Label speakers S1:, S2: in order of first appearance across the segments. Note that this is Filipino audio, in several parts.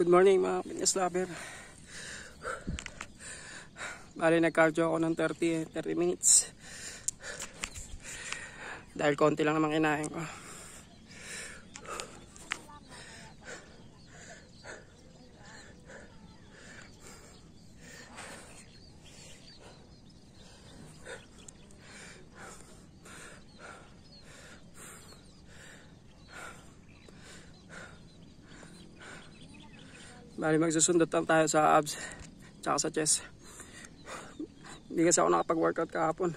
S1: Good morning mga fitness lover. Bali nag-cardio ako ng 30, 30 minutes. Dahil konti lang naman kinain ko. Bali magsusundot lang tayo sa abs tsaka sa chest. Hindi kasi ako nakapag-workout kahapon.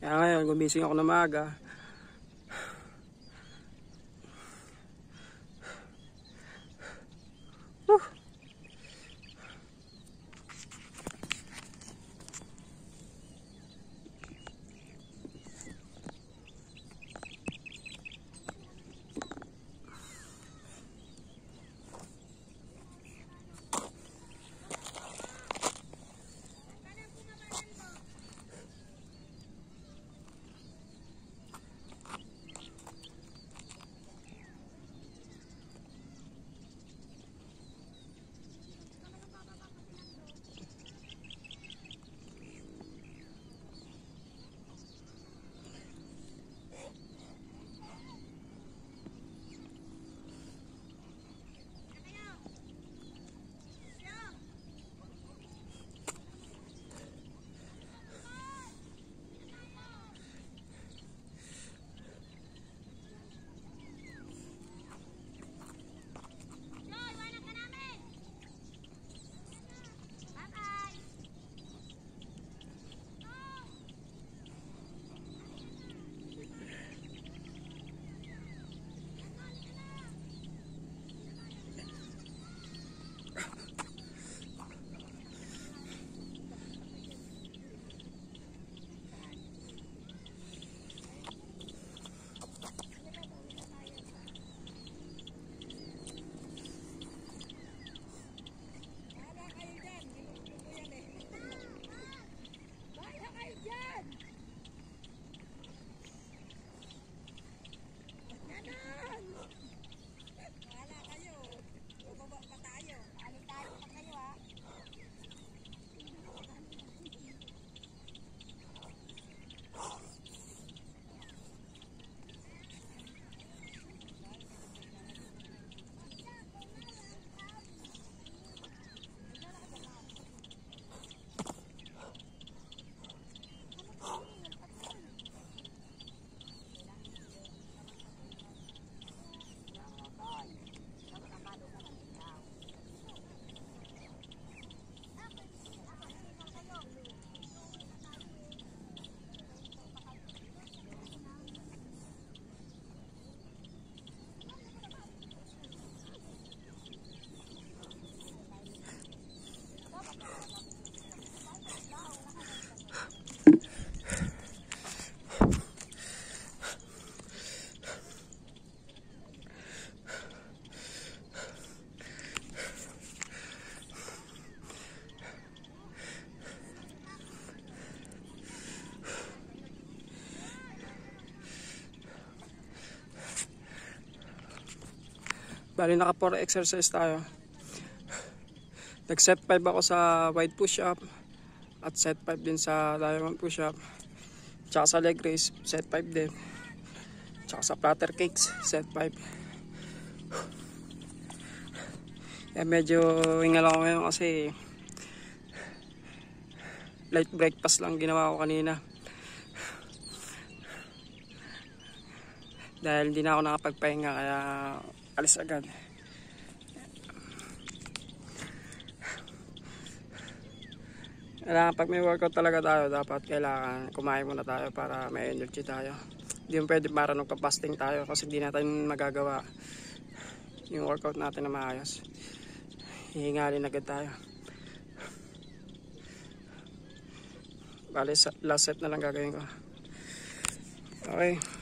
S1: Kaya ngayon, gumising ako na maaga. Bali naka 4 exercise tayo. Nag set 5 ako sa wide push up at set 5 din sa diamond push up. Tsaka sa leg raise, set 5 din. Tsaka sa platter cakes, set 5. Eh medyo hingal ako ngayon kasi light breakfast lang ginawa ko kanina. Dahil hindi na ako nakapagpahinga kaya alis agad. Kailangan pag may workout talaga tayo, dapat kailangan kumain muna tayo para may energy tayo. Hindi yung pwede para nagpa-fasting tayo kasi hindi natin magagawa yung workout natin na maayos. Hihingalin agad tayo. Bale, last set na lang gagawin ko. Okay.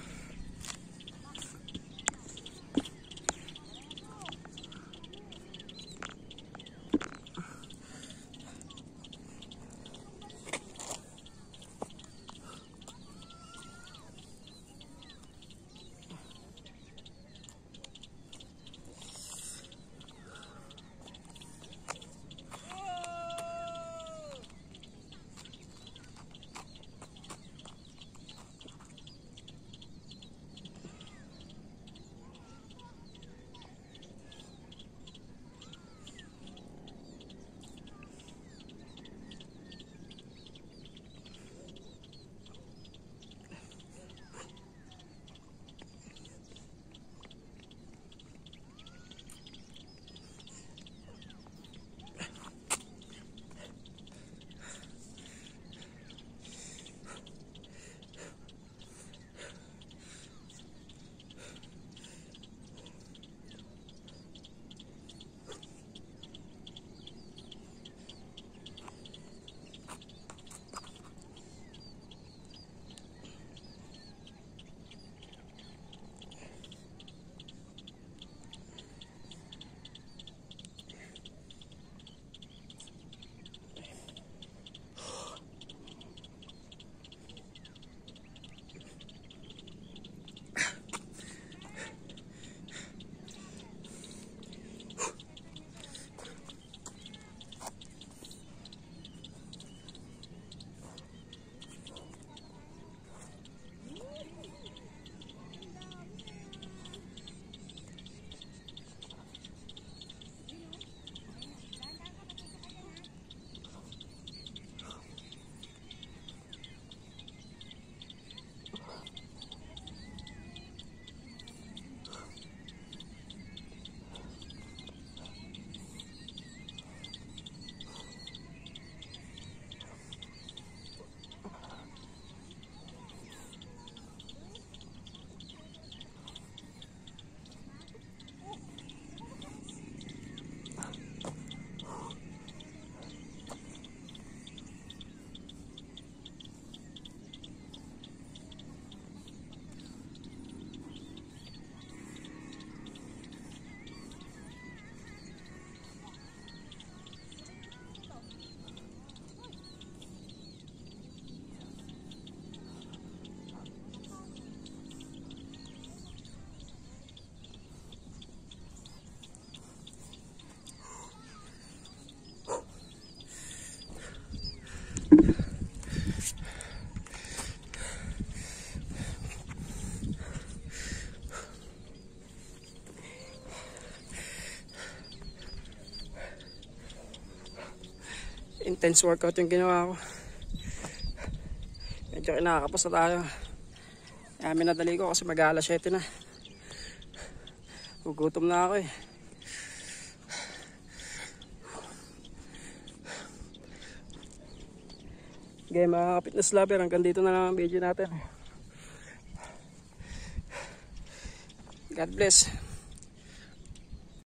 S1: Intense workout yung ginawa ko. Medyo kinakapos na tayo. Kaya minadali ko kasi mag alas 7 na. Gugutom na ako eh. Okay mga fitness lover, hanggang dito na lang ang video natin. God bless.